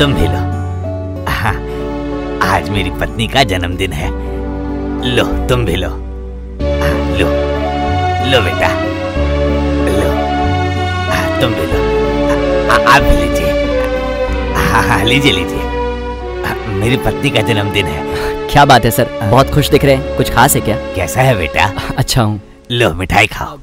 तुम भी लो। हाँ, आज मेरी पत्नी का जन्मदिन है। लो तुम भी लो। हाँ, लो। लो बेटा। लो। हाँ, तुम भी लो। आ, आप भी लीजिए। हाँ हाँ लीजिए लीजिए। मेरी पत्नी का जन्मदिन है। क्या बात है सर? बहुत खुश दिख रहे हैं। कुछ खास है क्या? कैसा है बेटा? अच्छा हूँ। लो मिठाई खाओ।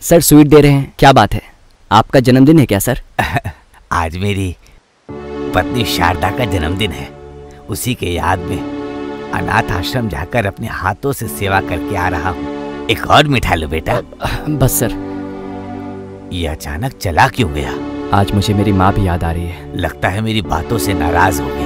सर स्वीट दे रहे हैं। क्या बात है? आपका जन्मदिन है क्या सर? आज मेरी पत्नी शारदा का जन्मदिन है। उसी के याद में अनाथ आश्रम जाकर अपने हाथों से सेवा करके आ रहा हूँ। एक और मिठा लो बेटा। बस सर। ये अचानक चला क्यों गया? आज मुझे मेरी माँ भी याद आ रही है। लगता है मेरी बातों से नाराज़ हो गया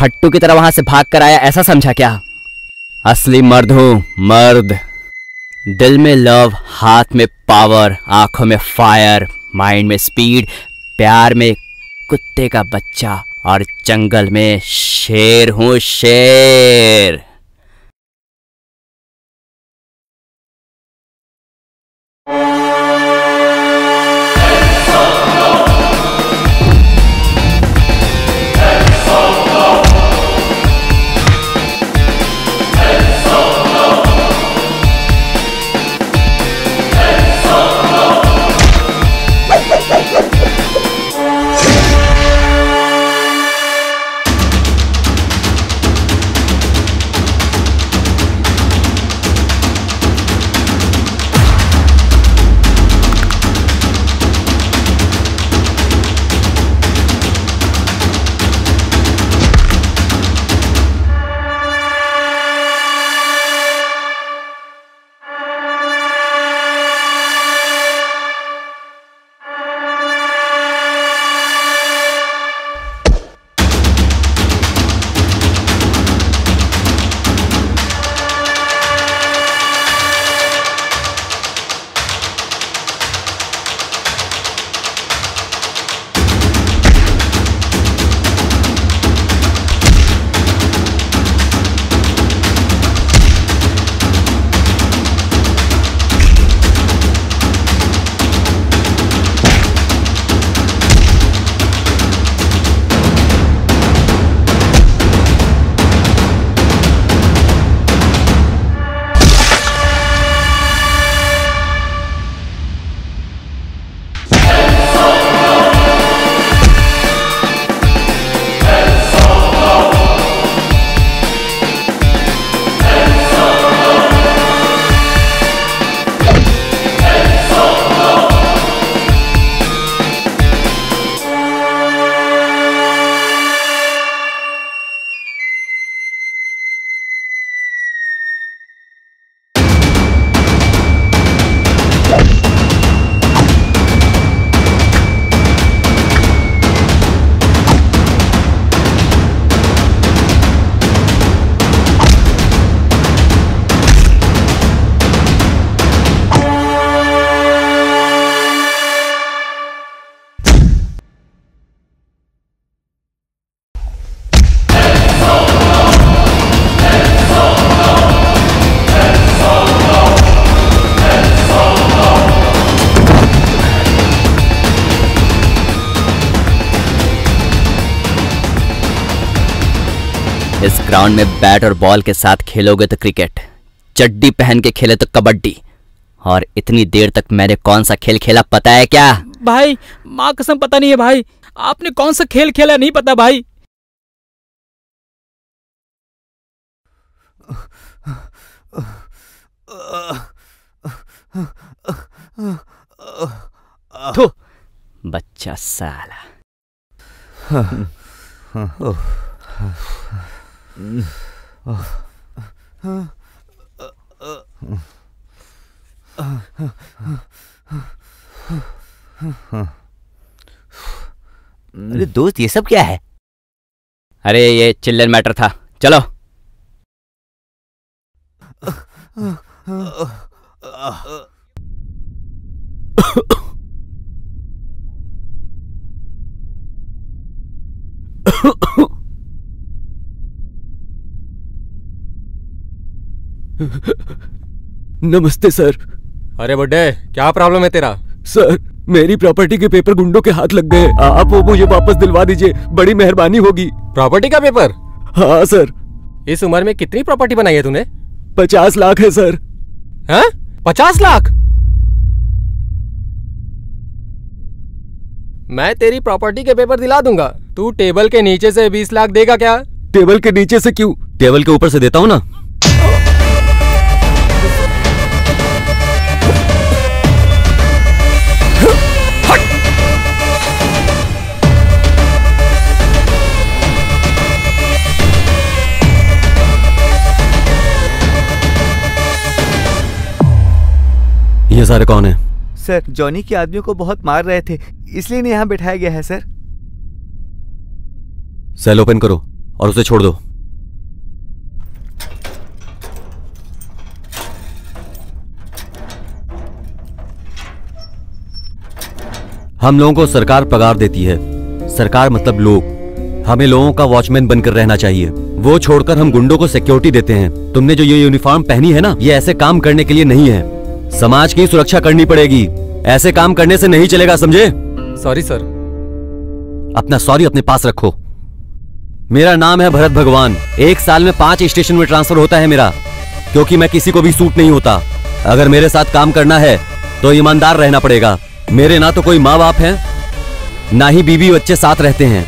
फट्टू की तरह वहाँ से भाग कर आया, ऐसा समझा क्या? असली मर्द हूँ, मर्द। दिल में लव, हाथ में पावर, आँखों में फायर, माइंड में स्पीड, प्यार में कुत्ते का बच्चा और जंगल में शेर हूँ, शेर। ग्राउंड में बैट और बॉल के साथ खेलोगे तो क्रिकेट। चड्डी पहन के खेले तो कबड्डी। और इतनी देर तक मैंने कौन सा खेल खेला पता है क्या? भाई माँ कसम पता नहीं है भाई। आपने कौन सा खेल खेला नहीं पता भाई। थू। बच्चा साला। अरे दोस्त ये सब क्या है? अरे ये चिल्लर मैटर था। चलो। नमस्ते सर। अरे बुड्ढे क्या प्रॉब्लम है तेरा? सर मेरी प्रॉपर्टी के पेपर गुंडों के हाथ लग गए आप वो मुझे वापस दिलवा दीजिए बड़ी मेहरबानी होगी। प्रॉपर्टी का पेपर? हाँ सर। इस उम्र में कितनी प्रॉपर्टी बनाई है तूने? पचास लाख है सर। हैं? पचास लाख? मैं तेरी प्रॉपर्टी के पेपर दिला दूँगा। तू टेबल के नीचे से बीस लाख देगा क्या? टेबल के नीचे से क्यों? टेबल के ऊपर से देता हूँ ना? ये सारे कौन है? सर जॉनी के आदमियों को बहुत मार रहे थे इसलिए इन्हें यहाँ बिठाया गया है सर। सेल ओपन करो और उसे छोड़ दो। हम लोगों को सरकार पगार देती है। सरकार मतलब लोग। हमें लोगों का वॉचमैन बनकर रहना चाहिए। वो छोड़कर हम गुंडों को सिक्योरिटी देते हैं। तुमने जो ये यूनिफॉर्म पहनी है ना ये ऐसे काम करने के लिए नहीं है। समाज की सुरक्षा करनी पड़ेगी। ऐसे काम करने से नहीं चलेगा समझे? सॉरी सर अपना सॉरी अपने पास रखो। मेरा नाम है भरत भगवान। एक साल में पाँच स्टेशन में ट्रांसफ़र होता है मेरा क्योंकि मैं किसी को भी सूट नहीं होता। अगर मेरे साथ काम करना है तो ईमानदार रहना पड़ेगा। मेरे ना तो कोई माँ बाप है ना ही बीवी बच्चे साथ रहते हैं।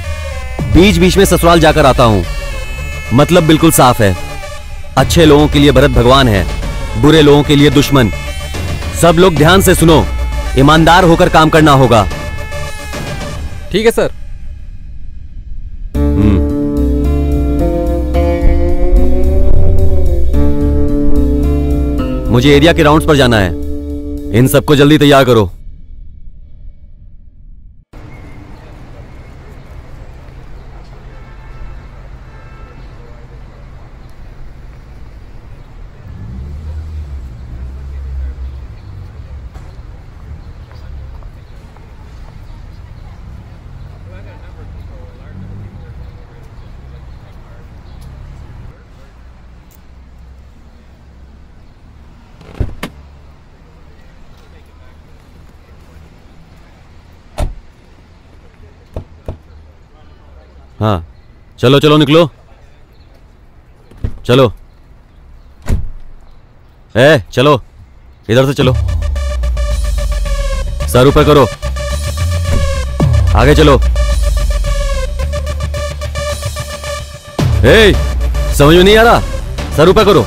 बीच बीच में ससुराल जाकर आता हूँ। मतलब बिल्कुल साफ़ है। अच्छे लोगों के लिए भरत भगवान है बुरे लोगों के लिए दुश्मन। सब लोग ध्यान से सुनो। ईमानदार होकर काम करना होगा। ठीक है सर। हम्म। मुझे एरिया के राउंड्स पर जाना है। इन सबको जल्दी तैयार करो। हाँ। चलो चलो, निकलो। चलो। ए, चलो। इधर से चलो। सर, ऊपर करो। आगे चलो। ए, समझ में नहीं आ रहा? सर, ऊपर करो।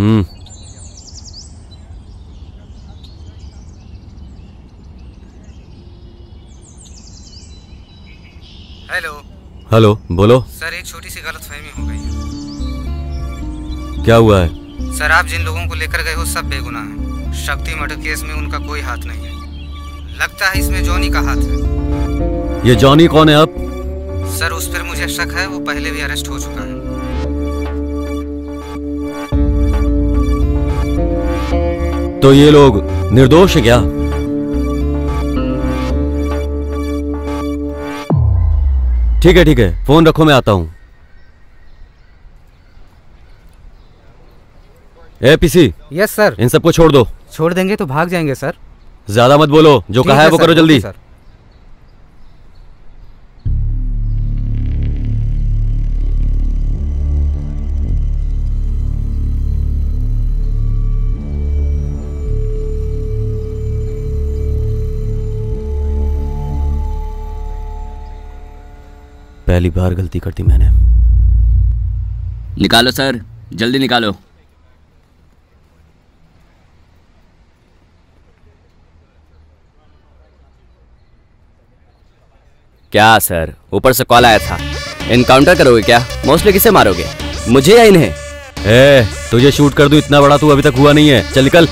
हम्म हेलो हेलो बोलो। सर एक छोटी सी गलतफहमी हो गई। है क्या हुआ है? सर आप जिन लोगों को लेकर गए हो सब बेगुनाह हैं। शक्ति मर्डर केस में उनका कोई हाथ नहीं है। लगता है इसमें जॉनी का हाथ है। ये जॉनी कौन है अब? सर उस पर मुझे शक है वो पहले भी अरेस्ट हो चुका है। तो ये लोग निर्दोष है क्या? ठीक है ठीक है। फ़ोन रखो मैं आता हूँ। ए पीसी यस सर इन सबको छोड़ दो। छोड़ देंगे तो भाग जाएँगे सर ज़्यादा मत बोलो जो कहा है वो करो जल्दी। सर पहली बार गलती कर दी मैंने। निकालो सर। जल्दी निकालो। क्या सर? ऊपर से कॉल आया था। इनकाउंटर करोगे क्या? मोस्टली किसे मारोगे? मुझे या इन्हें? ए तुझे शूट कर दू इतना बड़ा तू अभी तक हुआ नहीं है। चल निकल।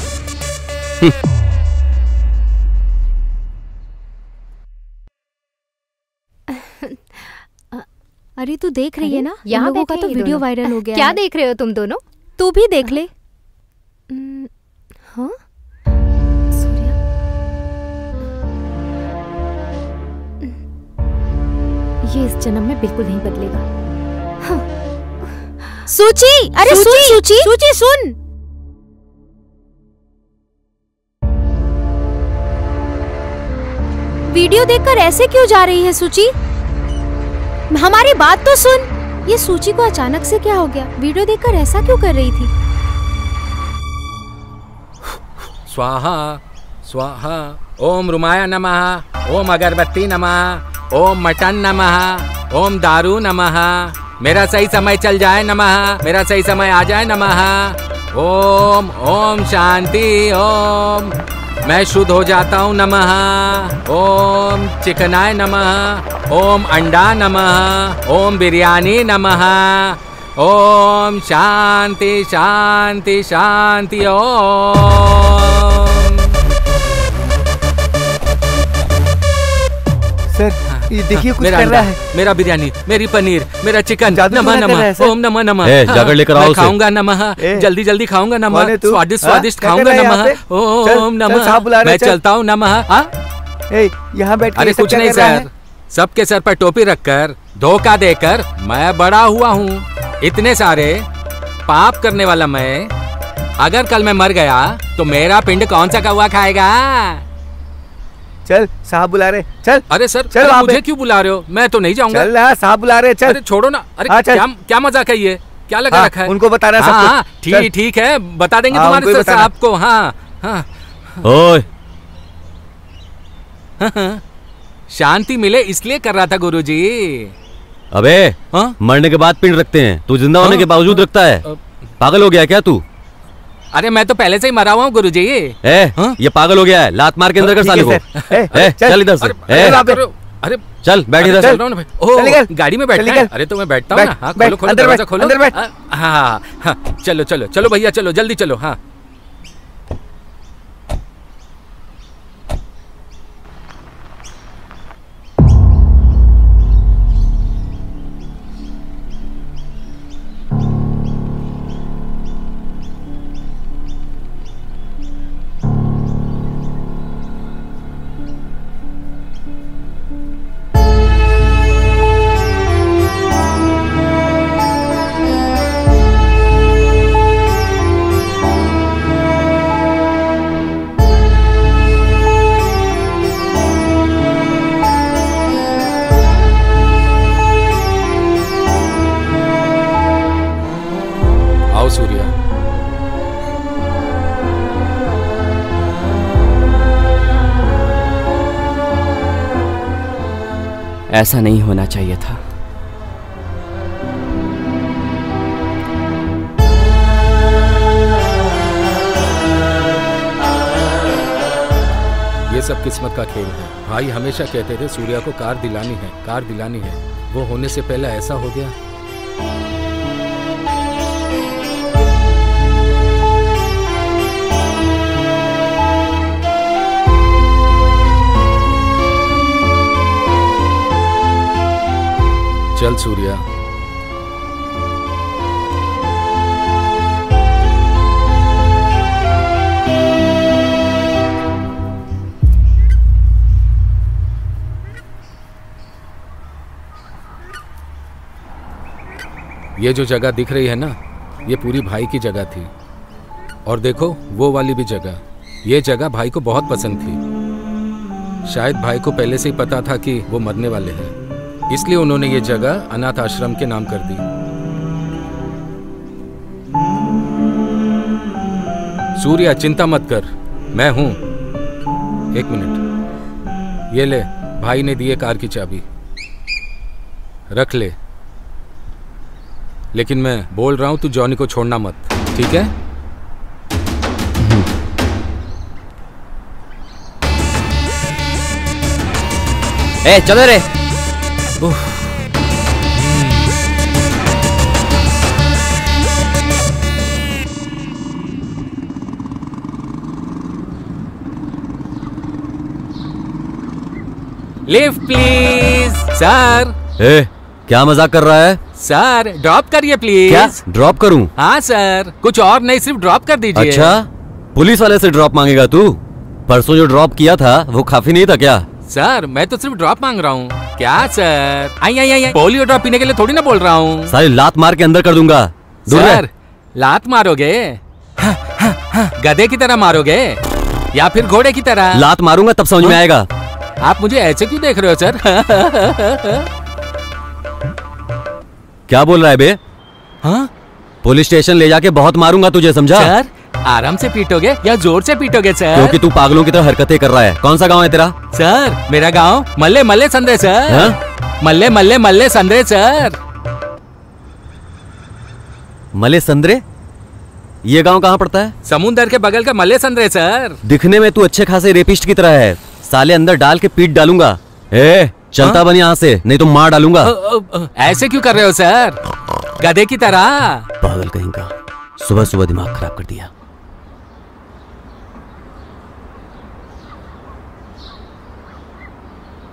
अरे तू देख रही है ना? यहाँ लोगों का तो वीडियो वायरल हो गया क्या देख रहे हो तुम दोनों? तू भी देख ले। हाँ। ये इस जन्म में बिल्कुल नहीं बदलेगा। हाँ। सूची! अरे सुन सूची! सूची सुन। वीडियो देखकर ऐसे क्यों जा रही है सूची? हमारी बात तो सुन। ये सूची को अचानक से क्या हो गया? वीडियो देखकर ऐसा क्यों कर रही थी? स्वाहा स्वाहा, ओम रुमाया नमः, ओम अगरबत्ती नमः, ओम मटन नमः, ओम दारू नमः। मेरा सही समय चल जाए नमः, मेरा सही समय आ जाए नमः। ओम ओम शांति, ओम। मैं शुद्ध हो जाता हूँ नमः। ओम चिकनाय नमः। ओम अंडा नमः। ओम बिरयानी नमः। ओम शांति शांति शांति। ओम। सर ये देखिए कुछ मेरा कर रहा है। मेरा बिरयानी मेरी पनीर मेरा चिकन नमः नमः ओम नमः नमः। जाकर लेकर आओ खाऊँगा नमः जल्दी जल्दी खाऊँगा नमः स्वादिष्ट हाँ? स्वादिष्ट खाऊँगा नमः। ओम नमः मैं चलता हूँ नमः। हाँ? यहाँ बैठ अरे कुछ नहीं कर रहा है? सर सबके सर पर टोपी रखकर धोखा देकर मैं बड़ा हुआ हूँ। इतने सारे पाप करने वाला मैं अगर कल मैं मर गया तो मेरा पिंड कौन सा कौवा खाएगा? चल साहब बुला रहे चल। अरे सर चल अरे मुझे क्यों बुला रहे हो? मैं तो नहीं जाऊँगा। चल ना साहब बुला रहे चल। अरे छोड़ो ना। अरे हाँ, क्या क्या मज़ाक है ये? क्या लगा हाँ, रखा है? उनको बताना सब हाँ। हाँ। ठीक ठीक है बता देंगे हाँ, तुम्हारे सर साहब को हाँ हाँ। ओए। हाँ, हाँ। शांति मिले इसलिए कर रहा था गुरुजी। अबे हाँ? मरने के बाद पिंड रखते हैं। तू ज़िंदा होने हाँ, के बावजूद रखता है। पागल हो गया क्या तू? अरे मैं तो पहले से ही मरा हुआ हूँ गुरु जी हाँ? ये पागल हो गया है लात मार के अंदर कर साले को। ए, चल। इधर से। अरे चल बैठ इधर चल रहा हूँ ना भाई। चल ओह निकल। गाड़ी में चल है? अरे तो मैं बैठता हूँ ना। बैठ, हाँ बैठ, खोलो खोलो अंदर बैठ, खोलो। अंदर बैठ। हाँ हाँ चलो चलो चलो भैया चलो जल्दी चलो। हाँ। ऐसा नहीं होना चाहिए था। ये सब किस्मत का खेल है। भाई हमेशा कहते थे, सूर्या को कार दिलानी है, कार दिलानी है। वो होने से पहले ऐसा हो गया। चल सूर्या। ये जो जगह दिख रही है ना, ये पूरी भाई की जगह थी। और देखो, वो वाली भी जगह। ये जगह भाई को बहुत पसंद थी। शायद भाई को पहले से ही पता था कि वो मरने वाले हैं। इसलिए उन्होंने ये जगह अनाथ आश्रम के नाम कर दी। सूर्या, चिंता मत कर। मैं हूँ। एक मिनट। ये ले, भाई ने दिए कार की चाबी। रख ले। लेकिन मैं बोल रहा हूँ, तू जॉनी को छोड़ना मत। ठीक है? ए, चलो रे। लिफ्ट प्लीज़ सर ए क्या मज़ाक कर रहा है? सर ड्रॉप करिए प्लीज़ क्या? ड्रॉप करूँ? हाँ सर कुछ और नहीं सिर्फ़ ड्रॉप कर दीजिए. अच्छा पुलिस वाले से ड्रॉप मांगेगा तू? परसों जो ड्रॉप किया था वो काफ़ी नहीं था क्या? सर मैं तो सिर्फ़ ड्रॉप मांग रहा हूँ। क्या सर आई आई आई पोलियो ड्रॉप पीने के लिए थोड़ी ना बोल रहा हूँ। सारी लात मार के अंदर कर दूँगा। सर लात मारोगे? हाँ, हाँ, हाँ, गधे की तरह मारोगे? या फिर घोड़े की तरह? लात मारूँगा तब समझ में हाँ? आएगा। आप मुझे ऐसे क्यों देख रहे हो सर क्या बोल रहा है बे? हाँ? पुलिस स्टेशन ले जाके बहुत मारूँगा तुझे समझा? सर आराम से पीटोगे या ज़ोर से पीटोगे सर? क्योंकि तू पागलों की तरह हरकतें कर रहा है। कौन सा गाँव है तेरा? सर मेरा गाँव मल्ले मल्ले संदे सर। हाँ? मल्ले मल्ले मल्ले संदे सर। मले संदरे? ये गाँव कहाँ पड़ता है? समुंदर के बगल का मल्ले संदरे सर। दिखने में तू अच्छे खासे रेपिस्ट की तरह है। साले अंदर डाल के पीट डालूँगा। ए चलता हाँ? बन यहाँ से नहीं तो मार डालूँगा। ऐसे क्यों कर रहे हो सर? गधे की तरह। पागल कहीं का। सुबह सुबह दिमाग खराब कर दिया।